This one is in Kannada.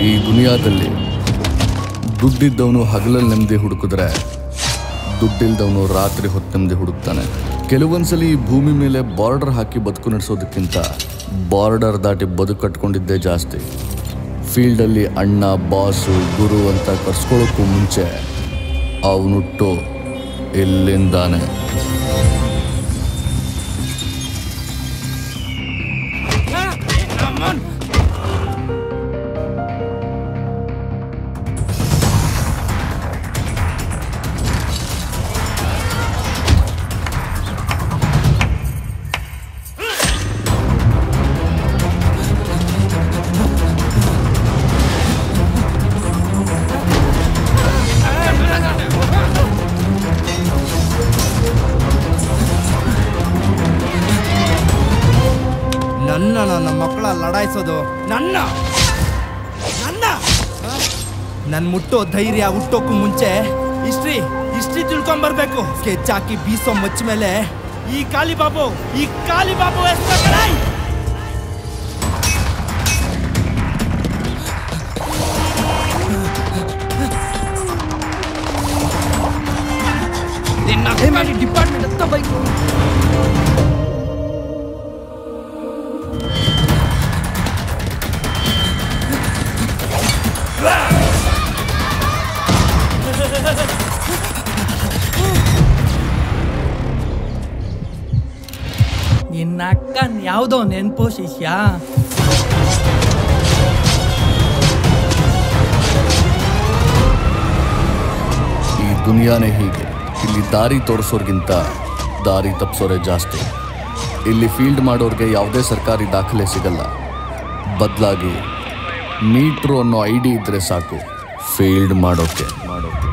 ದುನಿಯಾದಲ್ಲಿ ದುಡ್ಡಿದ್ದವನು ಹಗಲಲ್ಲಿ ನೆಮ್ಮದಿ ಹುಡುಕಿದ್ರೆ ದುಡ್ಡಿಲ್ದವನು ರಾತ್ರಿ ಹೊತ್ತು ನೆಮ್ಮದಿ ಹುಡುಕ್ತಾನೆ. ಕೆಲವೊಂದ್ಸಲ ಈ ಭೂಮಿ ಮೇಲೆ ಬಾರ್ಡರ್ ಹಾಕಿ ಬದುಕು ನಡೆಸೋದಕ್ಕಿಂತ ಬಾರ್ಡರ್ ದಾಟಿ ಬದುಕು ಕಟ್ಕೊಂಡಿದ್ದೇ ಜಾಸ್ತಿ. ಫೀಲ್ಡಲ್ಲಿ ಅಣ್ಣ, ಬಾಸು, ಗುರು ಅಂತ ಕರ್ಸ್ಕೊಳ್ಳೋಕ್ಕೂ ಮುಂಚೆ ಅವನುಟ್ಟು ಇಲ್ಲಿಂದಾನೆ ನನ್ನ ನನ್ನ ಮಕ್ಕಳ ಲಡಾಯಿಸೋದು ನನ್ನ ನನ್ನ ನನ್ ಮುಟ್ಟೋ ಧೈರ್ಯ ಹುಟ್ಟೋಕ್ಕೂ ಮುಂಚೆ ಹಿಸ್ಟ್ರಿ ಹಿಸ್ಟ್ರಿ ತಿಳ್ಕೊಂಬರ್ಬೇಕು ಸ್ಕೆಚ್ ಹಾಕಿ ಬೀಸೋ ಮಚ್ಚ ಮೇಲೆ ಈ ಕಾಲಿ ಬಾಬು ಈ ಕಾಲಿ ಬಾಬು ಹೆಸ್ರು ಕಣಾಯ್. ನಿನ್ನ ಡಿಪಾರ್ಟ್ಮೆಂಟ್ ಹತ್ತ ಬೈಕು ನಿನ್ನ ಅಕ್ಕನ ಯಾವುದೋ ನೆನಪು, ಶಿಷ್ಯ? ಈ ದುನಿಯಾನೇ ಹೀಗೆ. ಇಲ್ಲಿ ದಾರಿ ತೋರಿಸೋರ್ಗಿಂತ ದಾರಿ ತಪ್ಪಿಸೋರೆ ಜಾಸ್ತಿ. ಇಲ್ಲಿ ಫೀಲ್ಡ್ ಮಾಡೋರಿಗೆ ಯಾವುದೇ ಸರ್ಕಾರಿ ದಾಖಲೆ ಸಿಗಲ್ಲ. ಬದಲಾಗಿ ಮೀಟ್ರು ಅನ್ನೋ ಐ ಡಿ ಇದ್ದರೆ ಸಾಕು. ಫೀಲ್ಡ್ ಮಾಡೋಕೆ ಮಾಡೋಕೆ.